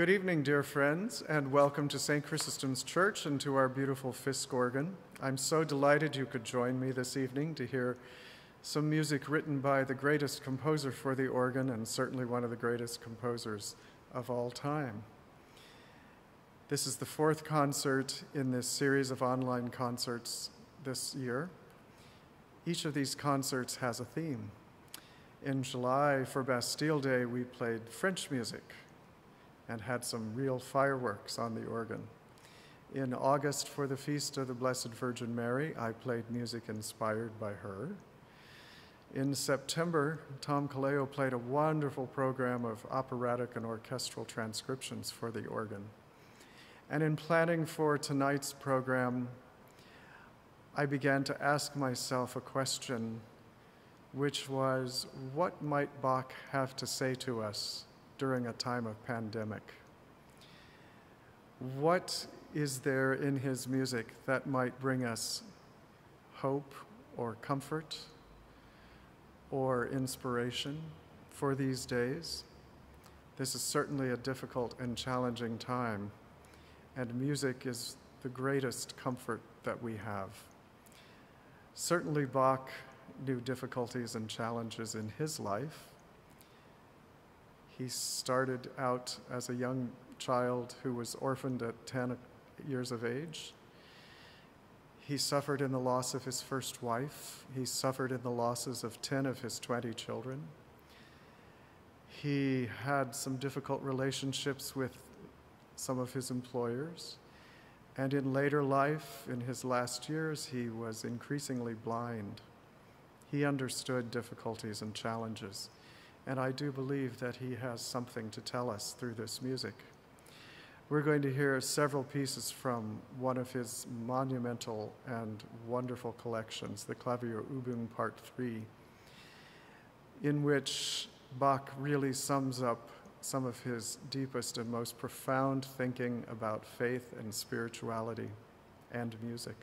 Good evening, dear friends, and welcome to St. Chrysostom's Church and to our beautiful Fisk organ. I'm so delighted you could join me this evening to hear some music written by the greatest composer for the organ and certainly one of the greatest composers of all time. This is the fourth concert in this series of online concerts this year. Each of these concerts has a theme. In July, for Bastille Day, we played French music and had some real fireworks on the organ. In August, for the Feast of the Blessed Virgin Mary, I played music inspired by her. In September, Tom Kaleo played a wonderful program of operatic and orchestral transcriptions for the organ. And in planning for tonight's program, I began to ask myself a question, which was what might Bach have to say to us during a time of pandemic. What is there in his music that might bring us hope or comfort or inspiration for these days? This is certainly a difficult and challenging time, and music is the greatest comfort that we have. Certainly, Bach knew difficulties and challenges in his life, he started out as a young child who was orphaned at 10 years of age. He suffered in the loss of his first wife. He suffered in the losses of 10 of his 20 children. He had some difficult relationships with some of his employers. And in later life, in his last years, he was increasingly blind. He understood difficulties and challenges and I do believe that he has something to tell us through this music. We're going to hear several pieces from one of his monumental and wonderful collections, the Klavierübung Part 3, in which Bach really sums up some of his deepest and most profound thinking about faith and spirituality and music.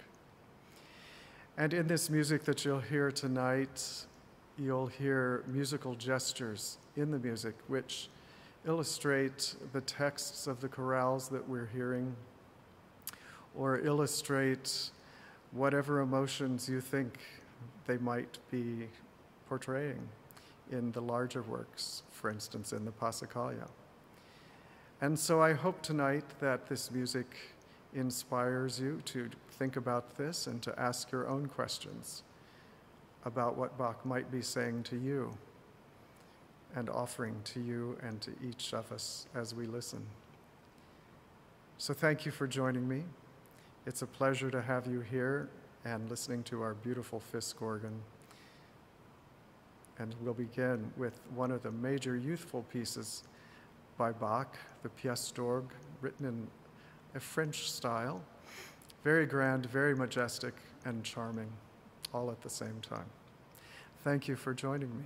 And in this music that you'll hear tonight, you'll hear musical gestures in the music which illustrate the texts of the chorales that we're hearing or illustrate whatever emotions you think they might be portraying in the larger works, for instance, in the Passacaglia. And so I hope tonight that this music inspires you to think about this and to ask your own questions about what Bach might be saying to you and offering to you and to each of us as we listen. So thank you for joining me. It's a pleasure to have you here and listening to our beautiful Fisk organ. And we'll begin with one of the major youthful pieces by Bach, the Pièce d'Orgue, written in a French style. Very grand, very majestic, and charming, all at the same time. Thank you for joining me.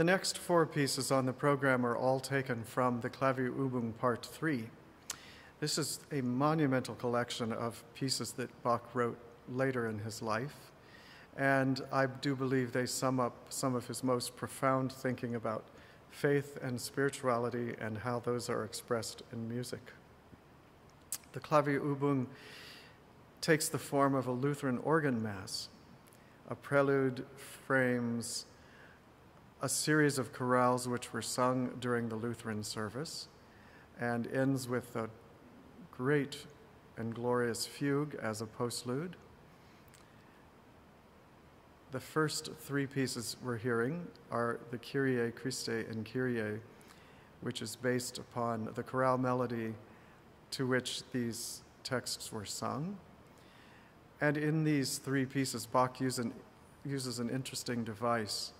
The next four pieces on the program are all taken from the Klavierübung Part 3. This is a monumental collection of pieces that Bach wrote later in his life, and I do believe they sum up some of his most profound thinking about faith and spirituality and how those are expressed in music. The Klavierübung takes the form of a Lutheran organ mass. A prelude frames a series of chorales which were sung during the Lutheran service and ends with a great and glorious fugue as a postlude. The first three pieces we're hearing are the Kyrie, Christe, and Kyrie, which is based upon the chorale melody to which these texts were sung. And in these three pieces, Bach use an, uses an interesting device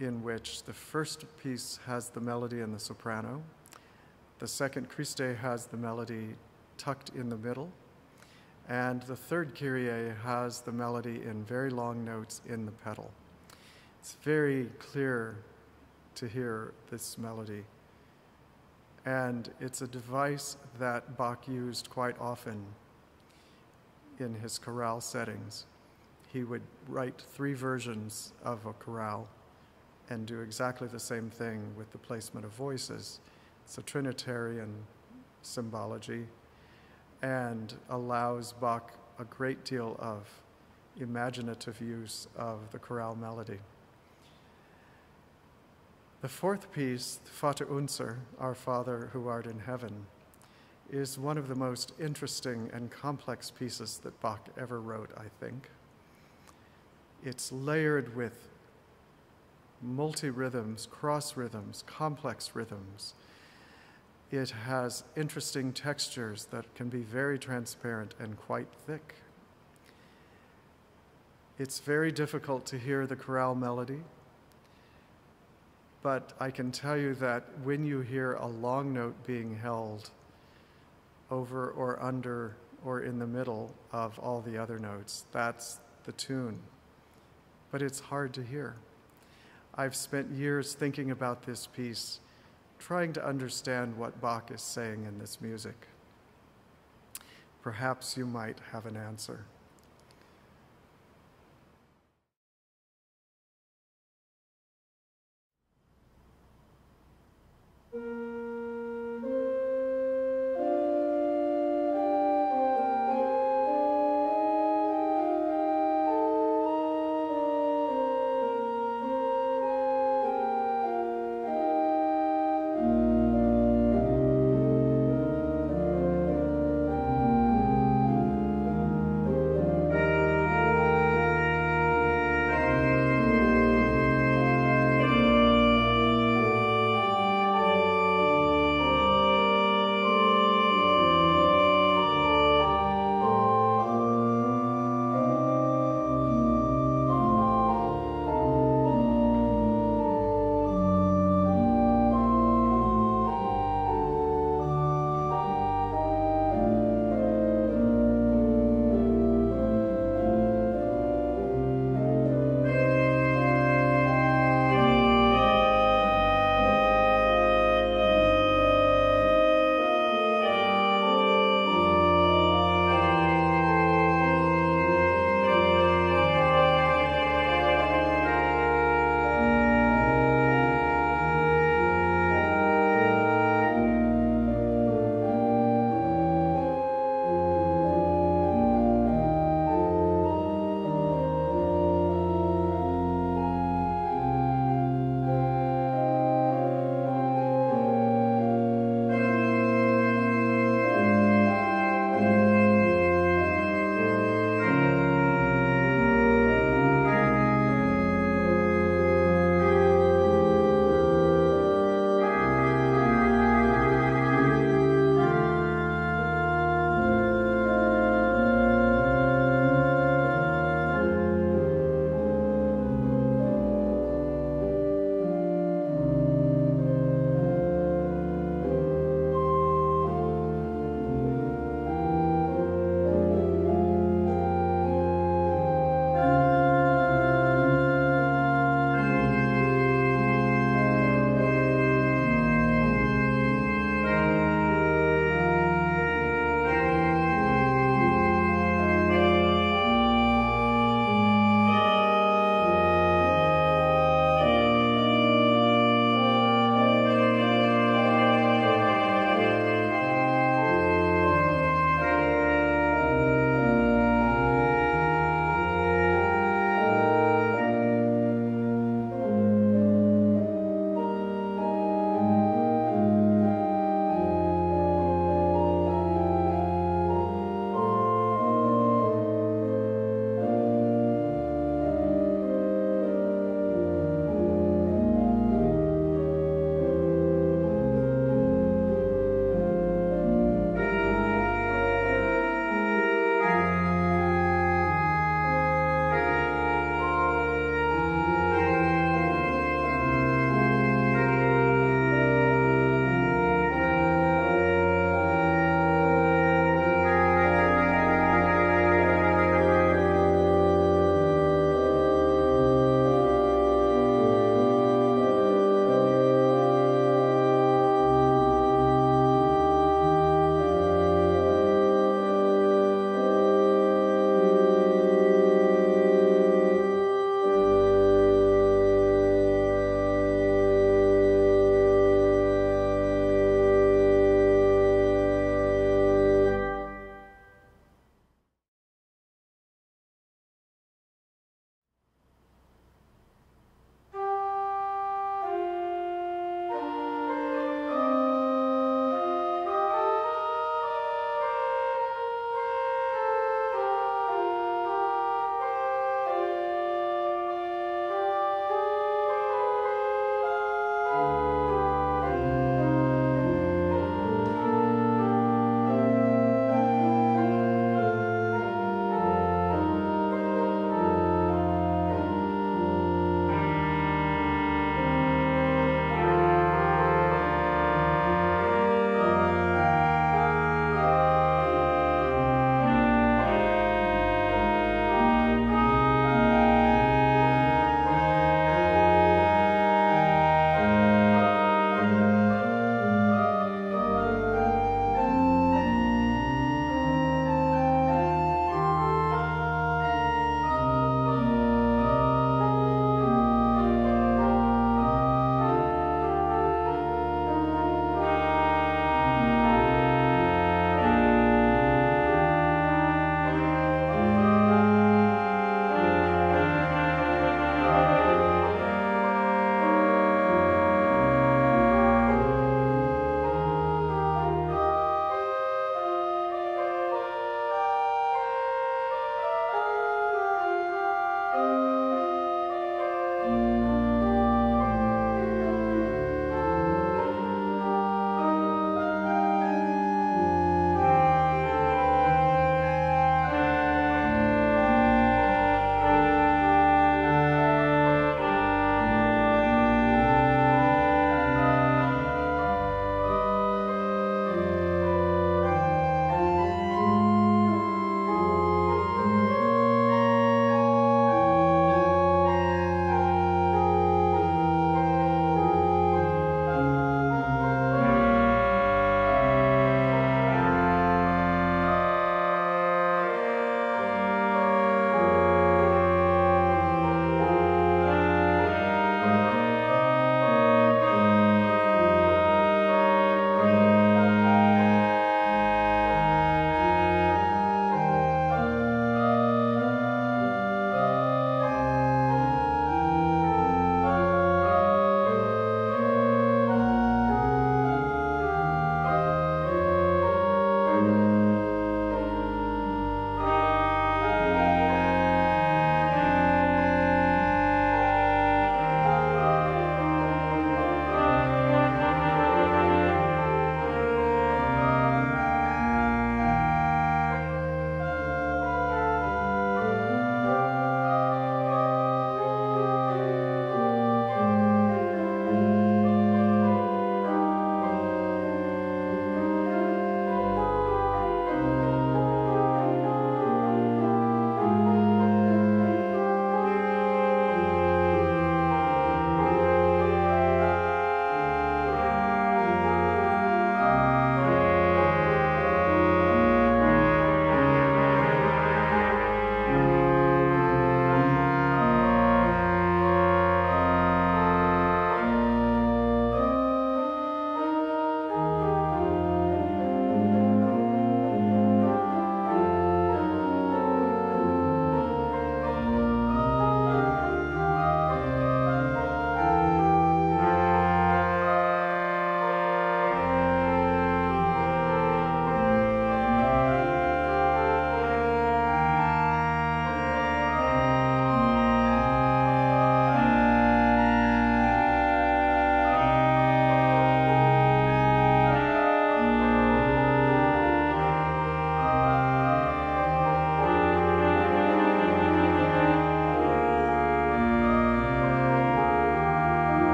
in which the first piece has the melody in the soprano, the second Christe has the melody tucked in the middle, and the third Kyrie has the melody in very long notes in the pedal. It's very clear to hear this melody. And it's a device that Bach used quite often in his chorale settings. He would write three versions of a chorale and do exactly the same thing with the placement of voices. It's a Trinitarian symbology and allows Bach a great deal of imaginative use of the chorale melody. The fourth piece, Vater Unser, Our Father who art in heaven, is one of the most interesting and complex pieces that Bach ever wrote, I think. It's layered with multi rhythms, cross rhythms, complex rhythms. It has interesting textures that can be very transparent and quite thick. It's very difficult to hear the chorale melody, but I can tell you that when you hear a long note being held over or under or in the middle of all the other notes, that's the tune. But it's hard to hear. I've spent years thinking about this piece, trying to understand what Bach is saying in this music. Perhaps you might have an answer.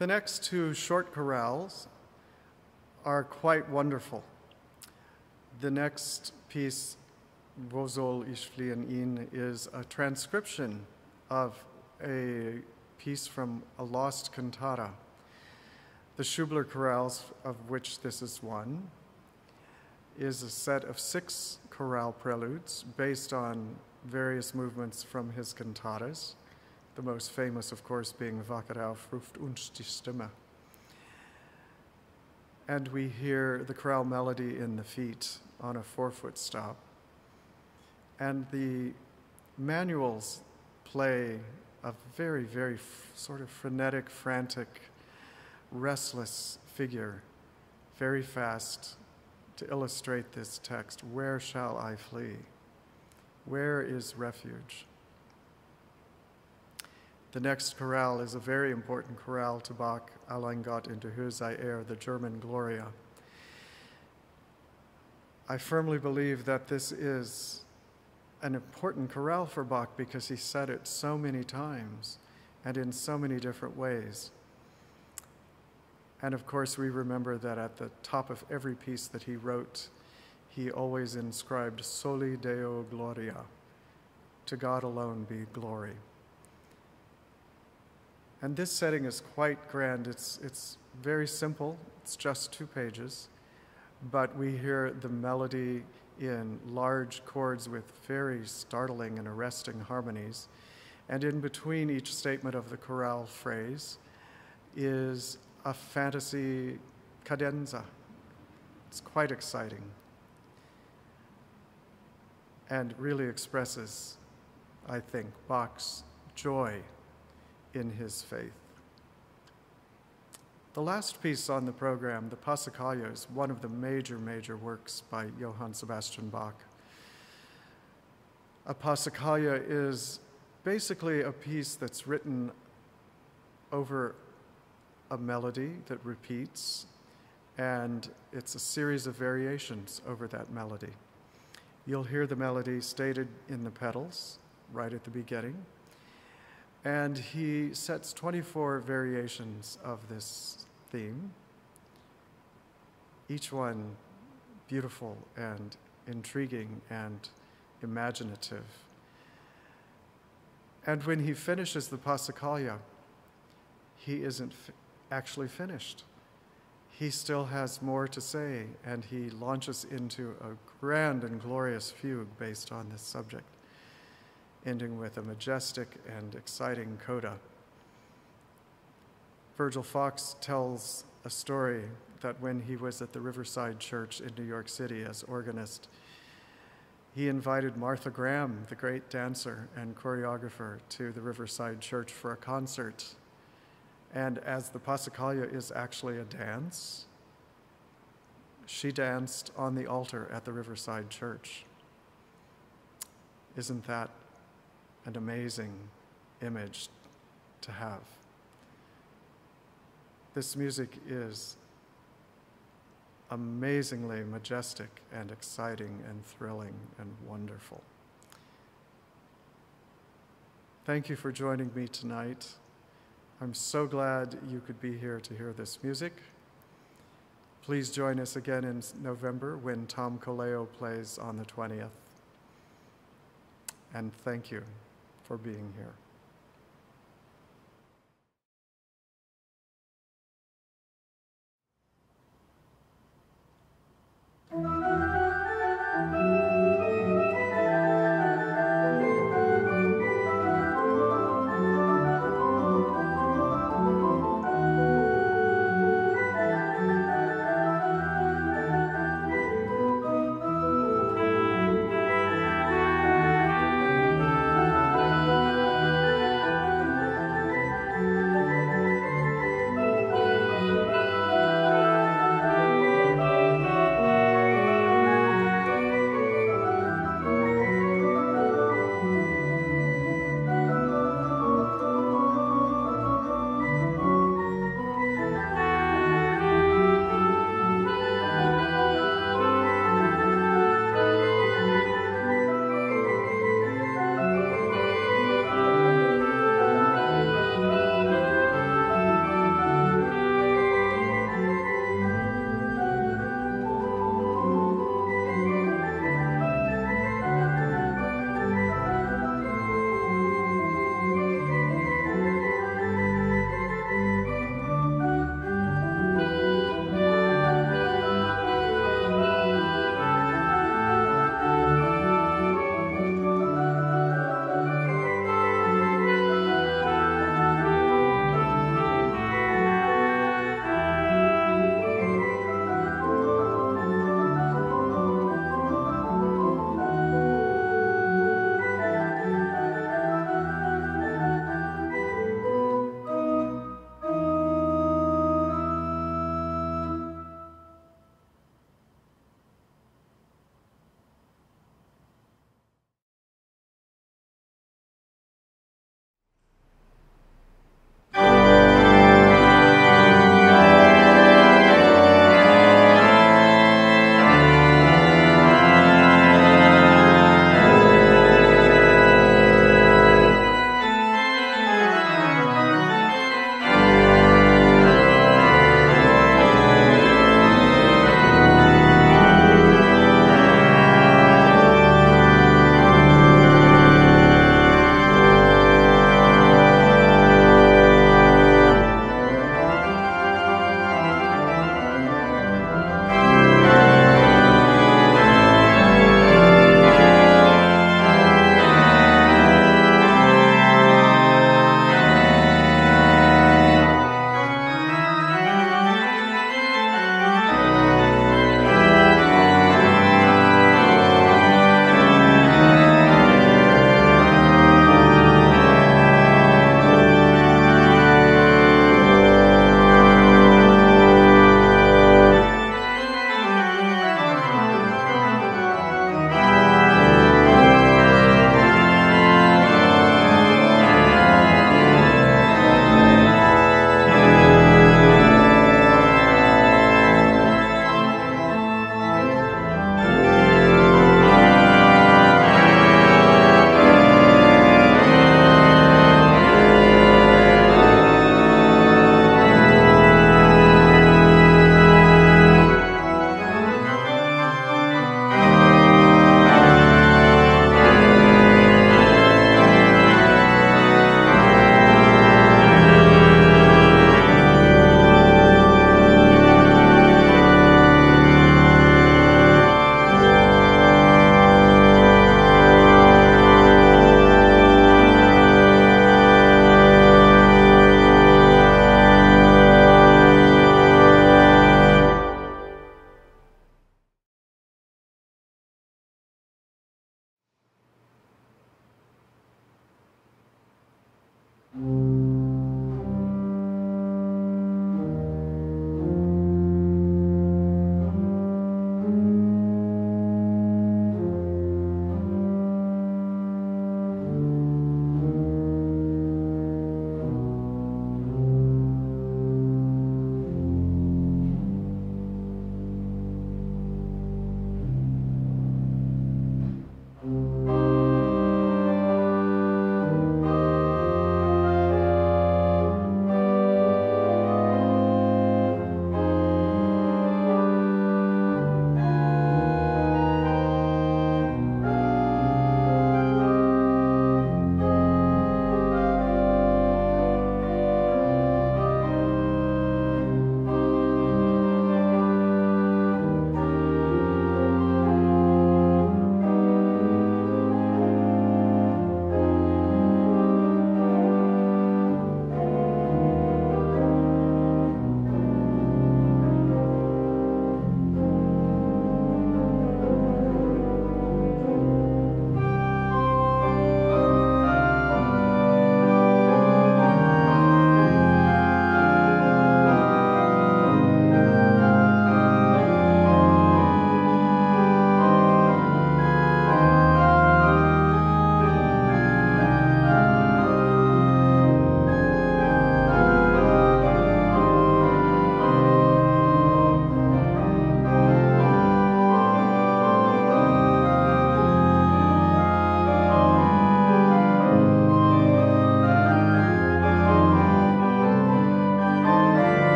The next two short chorales are quite wonderful. The next piece, Wo soll ich fliehen hin, is a transcription of a piece from a lost cantata. The Schubler chorales, of which this is one, is a set of six chorale preludes based on various movements from his cantatas, the most famous, of course, being Wachet auf ruft uns die Stimme. And we hear the chorale melody in the feet on a four foot stop. And the manuals play a very, very sort of frenetic, frantic, restless figure, very fast, to illustrate this text Where shall I flee? Where is refuge? The next chorale is a very important chorale to Bach, Allein Gott in der Höhe sei er, the German Gloria. I firmly believe that this is an important chorale for Bach because he said it so many times and in so many different ways. And of course, we remember that at the top of every piece that he wrote, he always inscribed Soli Deo Gloria. To God alone be glory. And this setting is quite grand. It's, it's very simple, it's just two pages, but we hear the melody in large chords with very startling and arresting harmonies. And in between each statement of the chorale phrase is a fantasy cadenza. It's quite exciting and really expresses, I think, Bach's joy in his faith. The last piece on the program, the Passacaglia, is one of the major, major works by Johann Sebastian Bach. A Passacaglia is basically a piece that's written over a melody that repeats, and it's a series of variations over that melody. You'll hear the melody stated in the pedals right at the beginning, and he sets 24 variations of this theme, each one beautiful and intriguing and imaginative. And when he finishes the Passacaglia, he isn't actually finished. He still has more to say, and he launches into a grand and glorious fugue based on this subject, ending with a majestic and exciting coda. Virgil Fox tells a story that when he was at the Riverside Church in New York City as organist, he invited Martha Graham, the great dancer and choreographer, to the Riverside Church for a concert and as the Passacaglia is actually a dance, she danced on the altar at the Riverside Church. Isn't that an amazing image to have? This music is amazingly majestic and exciting and thrilling and wonderful. Thank you for joining me tonight. I'm so glad you could be here to hear this music. Please join us again in November when Tom Coleo plays on the 20th. And thank you for being here.